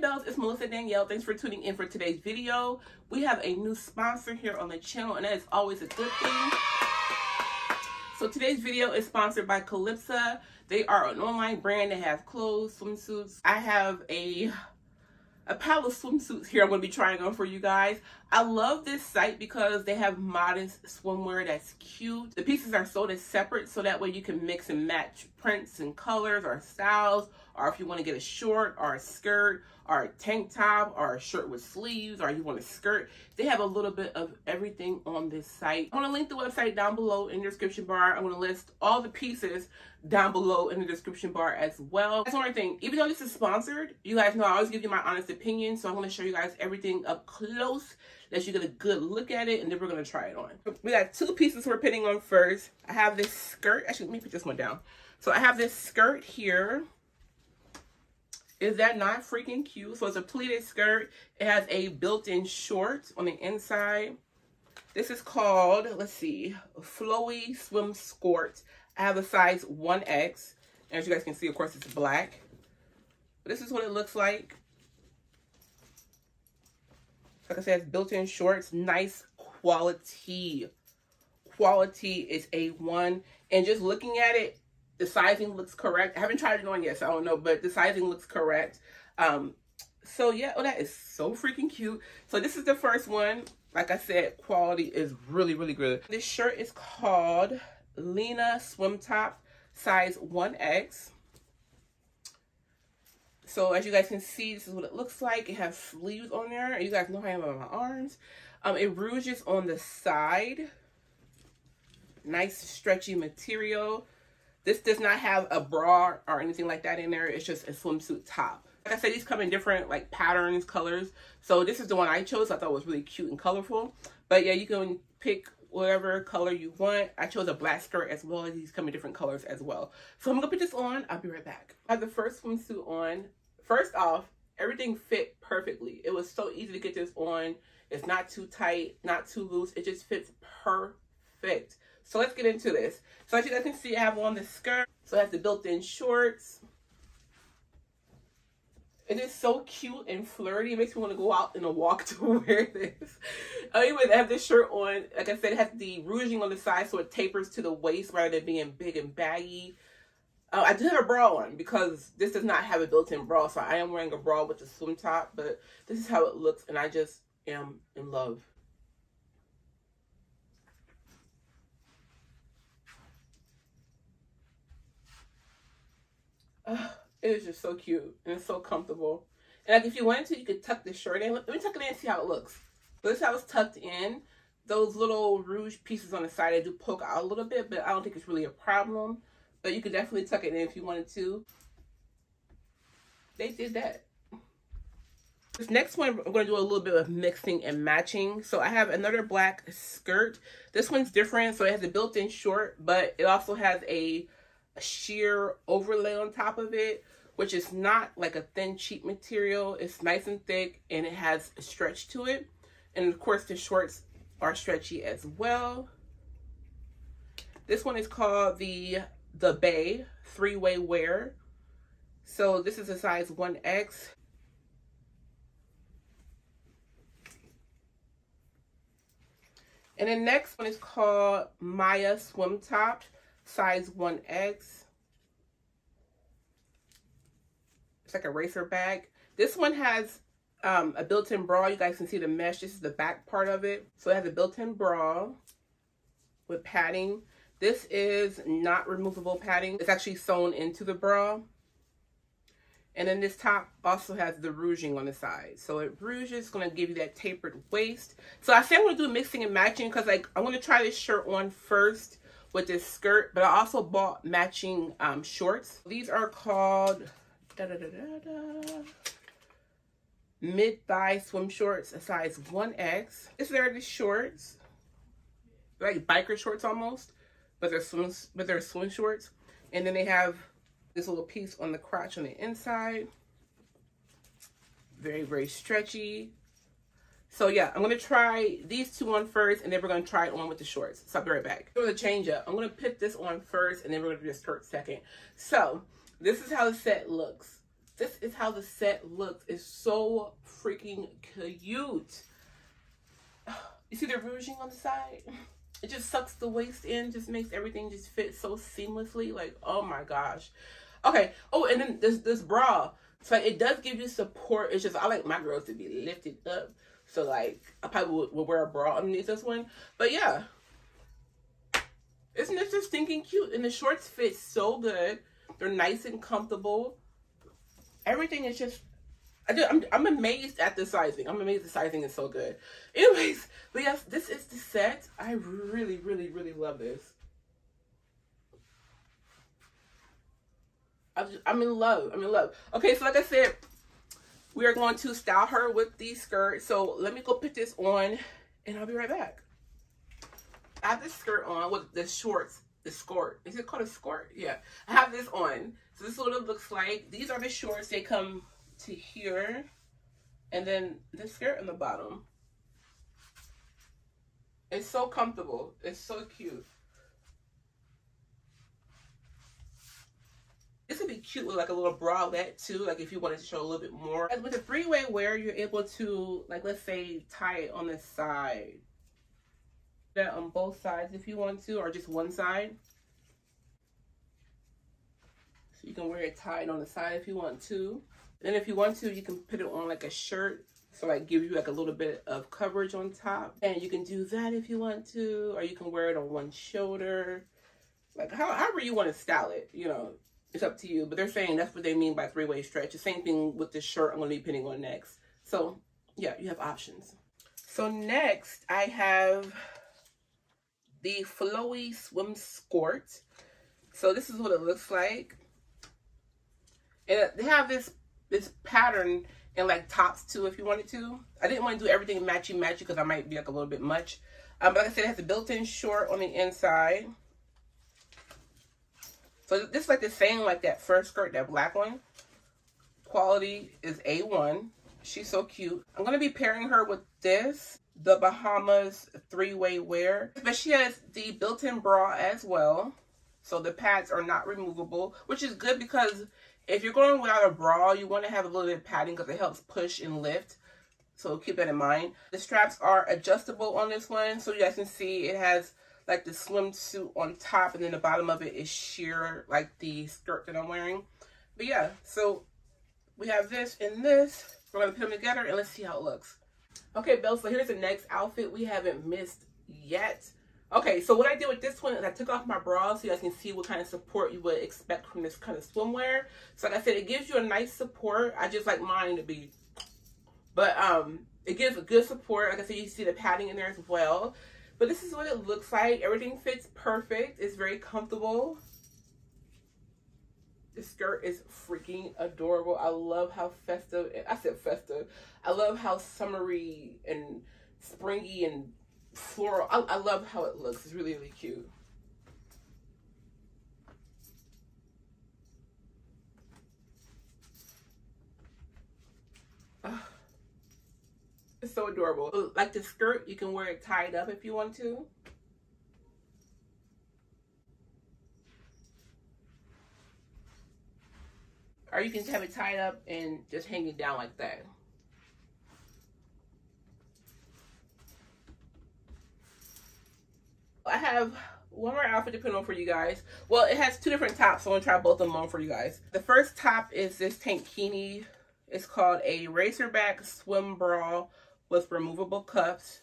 Bells, it's Melissa Danielle. Thanks for tuning in for today's video. We have a new sponsor here on the channel and that is always a good thing. So today's video is sponsored by Calypsa. They are an online brand that has clothes, swimsuits. I have a a pile of swimsuits here I'm going to be trying on for you guys. I love this site because they have modest swimwear that's cute. The pieces are sold as separate so that way you can mix and match prints and colors or styles or if you want to get a short or a skirt or a tank top or a shirt with sleeves or you want a skirt. They have a little bit of everything on this site. I'm going to link the website down below in the description bar. I'm going to list all the pieces down below in the description bar as well. That's one thing. Even though this is sponsored, you guys know I always give you my honest opinion. So I'm to show you guys everything up close let you get a good look at it and then we're to try it on. We got two pieces we're pinning on first. I have this skirt. Actually, let me put this one down. So I have this skirt here. Is that not freaking cute? So it's a pleated skirt. It has a built-in short on the inside. This is called, let's see, Flowy Swim Skirt. I have a size 1X. As you guys can see, of course, it's black. This is what it looks like. Like I said, it's built-in shorts. Nice quality. Quality is A1. And just looking at it, the sizing looks correct. I haven't tried it on yet, so I don't know, but the sizing looks correct. Um, so yeah, oh, that is so freaking cute. So this is the first one. Like I said, quality is really, really good. This shirt is called Lena Swim Top, size 1X. So as you guys can see, this is what it looks like. It has sleeves on there. You guys know how I am on my arms. Um, it ruches on the side. Nice stretchy material. This does not have a bra or anything like that in there. It's just a swimsuit top. Like I said, these come in different like patterns, colors. So this is the one I chose. I thought was really cute and colorful. But yeah, you can pick whatever color you want. I chose a black skirt as well. as These come in different colors as well. So I'm to put this on. I'll be right back. I have the first swimsuit on. First off, everything fit perfectly. It was so easy to get this on. It's not too tight, not too loose. It just fits perfect. So let's get into this. So as you guys can see, I have on the skirt. So it has the built-in shorts. It is so cute and flirty. It makes me want to go out in a walk to wear this. Anyway, I have this shirt on. Like I said, it has the ruching on the side so it tapers to the waist rather than being big and baggy. Uh, I do have a bra on because this does not have a built-in bra. So I am wearing a bra with a swim top. But this is how it looks. And I just am in love. Uh, it is just so cute and it's so comfortable. And like if you wanted to, you could tuck the shirt in. Let me tuck it in and see how it looks. So this is how it's tucked in. Those little ruche pieces on the side, they do poke out a little bit, but I don't think it's really a problem. But you could definitely tuck it in if you wanted to. They did that. This next one, I'm going to do a little bit of mixing and matching. So I have another black skirt. This one's different. So it has a built-in short, but it also has a sheer overlay on top of it, which is not like a thin, cheap material. It's nice and thick and it has a stretch to it. And of course, the shorts are stretchy as well. This one is called the The Bay three-way wear. So this is a size 1X. And the next one is called Maya Swim Top size 1X. It's like a racer back. This one has um, a built-in bra. You guys can see the mesh. This is the back part of it. So it has a built-in bra with padding. This is not removable padding. It's actually sewn into the bra. And then this top also has the ruching on the side. So it ruches, going to give you that tapered waist. So I say I'm going to do mixing and matching because like I'm to try this shirt on first with this skirt, but I also bought matching um, shorts. These are called da, da, da, mid-thigh swim shorts, a size 1X. These are the shorts, like biker shorts almost, but they're swim, but they're swim shorts. And then they have this little piece on the crotch on the inside. Very, very stretchy. So yeah, I'm to try these two on first, and then we're to try it on with the shorts. So I'll be right back. For the change up, I'm to put this on first, and then we're to do the skirt second. So this is how the set looks. this is how the set looks. It's so freaking cute. You see the ruching on the side? It just sucks the waist in, just makes everything just fit so seamlessly. Like, oh my gosh. Okay. Oh, and then this this bra. So it does give you support. It's just I like my girls to be lifted up. So like I probably would, would wear a bra underneath this one. But yeah. Isn't this just stinking cute? And the shorts fit so good. They're nice and comfortable. Everything is just I do, I'm, I'm amazed at the sizing. I'm amazed the sizing is so good. Anyways, but yes, this is the set. I really, really, really love this. I'm in love. I'm in love. Okay, so like I said, we are going to style her with the skirt. So let me go put this on and I'll be right back. I have this skirt on with the shorts, the skirt. Is it called a skirt? Yeah. I have this on. So this is what it looks like. These are the shorts. They come to here. And then the skirt on the bottom. It's so comfortable. It's so cute. This would be cute with like a little bralette too, like if you wanted to show a little bit more. With the three-way wear, you're able to, like let's say, tie it on the side. That on both sides if you want to, or just one side. So you can wear it tied on the side if you want to. Then if you want to, you can put it on like a shirt. So like give you like a little bit of coverage on top. And you can do that if you want to, or you can wear it on one shoulder. Like however you want to style it, you know it's up to you. But they're saying that's what they mean by three-way stretch. The same thing with the shirt I'm going to be pinning on next. So, yeah, you have options. So next, I have the Flowy Swim Skirt. So this is what it looks like. And they have this this pattern in like tops too if you wanted to. I didn't want to do everything matchy matchy because I might be like a little bit much. Um, but like I said, it has a built-in short on the inside. So this is like the same like that first skirt, that black one. Quality is A1. She's so cute. I'm going to be pairing her with this, the Bahamas three-way wear. But she has the built-in bra as well. So the pads are not removable, which is good because if you're going without a bra, you want to have a little bit of padding because it helps push and lift. So keep that in mind. The straps are adjustable on this one. So you guys can see it has like the swimsuit on top and then the bottom of it is sheer like the skirt that I'm wearing. But yeah, so we have this and this. We're going to put them together and let's see how it looks. Okay, Belle, so here's the next outfit we haven't missed yet. Okay, so what I did with this one is I took off my bra so you guys can see what kind of support you would expect from this kind of swimwear. So like I said, it gives you a nice support. I just like mine to be, but um, it gives a good support. Like I said, you see the padding in there as well. But this is what it looks like. Everything fits perfect. It's very comfortable. The skirt is freaking adorable. I love how festive, I said festive. I love how summery and springy and floral. I, I love how it looks. It's really, really cute. So adorable. Oh, like the skirt, you can wear it tied up if you want to. Or you can have it tied up and just hang it down like that. I have one more outfit to put on for you guys. Well, it has two different tops, so I'm to try both of them on for you guys. The first top is this tankini. It's called a racerback swim bra with removable cups.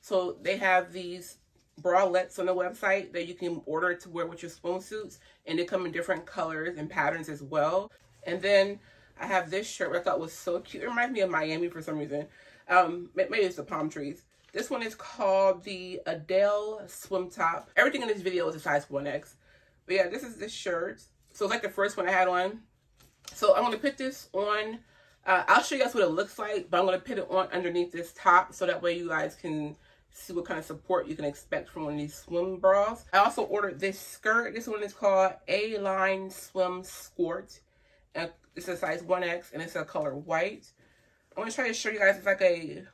So they have these bralettes on the website that you can order to wear with your swimsuits. And they come in different colors and patterns as well. And then I have this shirt I thought was so cute. It reminds me of Miami for some reason. Um, maybe it's the palm trees. This one is called the Adele Swim Top. Everything in this video is a size 1X. But yeah, this is this shirt. So it's like the first one I had on. So I'm going to put this on uh, I'll show you guys what it looks like, but I'm going to put it on underneath this top so that way you guys can see what kind of support you can expect from one of these swim bras. I also ordered this skirt. This one is called A-Line Swim Skirt. And it's a size 1X and it's a color white. I'm going to try to show you guys. It's like a,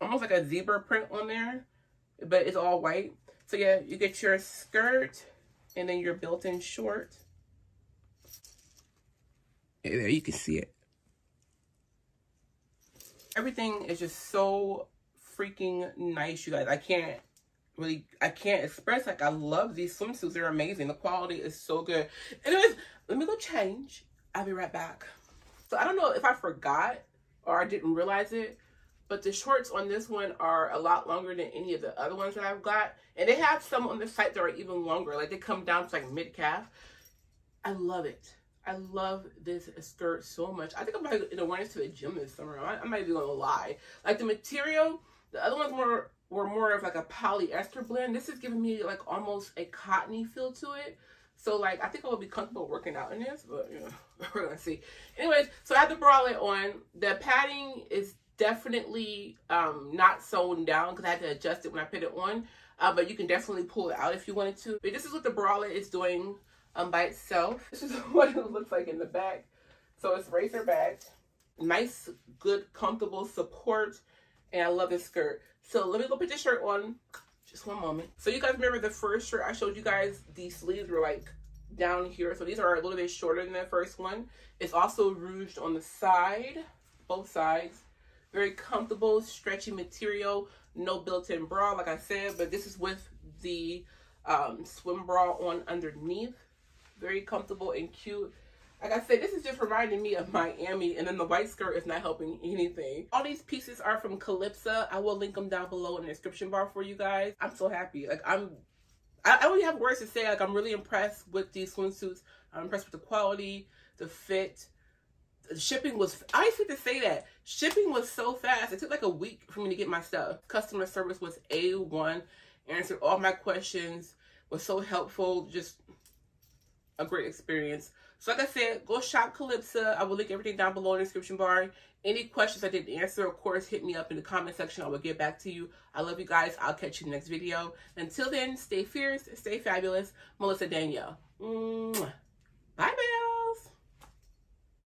almost like a zebra print on there, but it's all white. So yeah, you get your skirt and then your built-in short. There, you can see it. Everything is just so freaking nice, you guys. I can't really, I can't express, like, I love these swimsuits. They're amazing. The quality is so good. Anyways, let me go change. I'll be right back. So I don't know if I forgot or I didn't realize it, but the shorts on this one are a lot longer than any of the other ones that I've got. And they have some on the site that are even longer. Like they come down to like mid-calf. I love it. I love this skirt so much. I think I'm going to wear this to the gym this summer. I, I might be to lie. Like the material, the other ones were, were more of like a polyester blend. This is giving me like almost a cottony feel to it. So like, I think I will be comfortable working out in this, but you know, we're gonna see. Anyways, so I have the bralette on. The padding is definitely um, not sewn down because I had to adjust it when I put it on. Uh, but you can definitely pull it out if you wanted to. But this is what the bralette is doing um, by itself. This is what it looks like in the back. So it's racer back. Nice, good, comfortable support. And I love this skirt. So let me go put this shirt on. Just one moment. So you guys remember the first shirt I showed you guys, the sleeves were like down here. So these are a little bit shorter than the first one. It's also ruched on the side, both sides. Very comfortable, stretchy material. No built-in bra, like I said, but this is with the um, swim bra on underneath. Very comfortable and cute. Like I said, this is just reminding me of Miami, and then the white skirt is not helping anything. All these pieces are from Calypsa. I will link them down below in the description bar for you guys. I'm so happy. Like, I'm I, I have words to say. Like, I'm really impressed with these swimsuits. I'm impressed with the quality, the fit. The shipping was, I used to say that. Shipping was so fast. It took like a week for me to get my stuff. Customer service was A1. Answered all my questions. Was so helpful. Just a great experience. So like I said, go shop Calypsa. I will link everything down below in the description bar. Any questions I didn't answer, of course, hit me up in the comment section. I will get back to you. I love you guys. I'll catch you in the next video. Until then, stay fierce, stay fabulous. Melissa Danielle. Bye, Bye,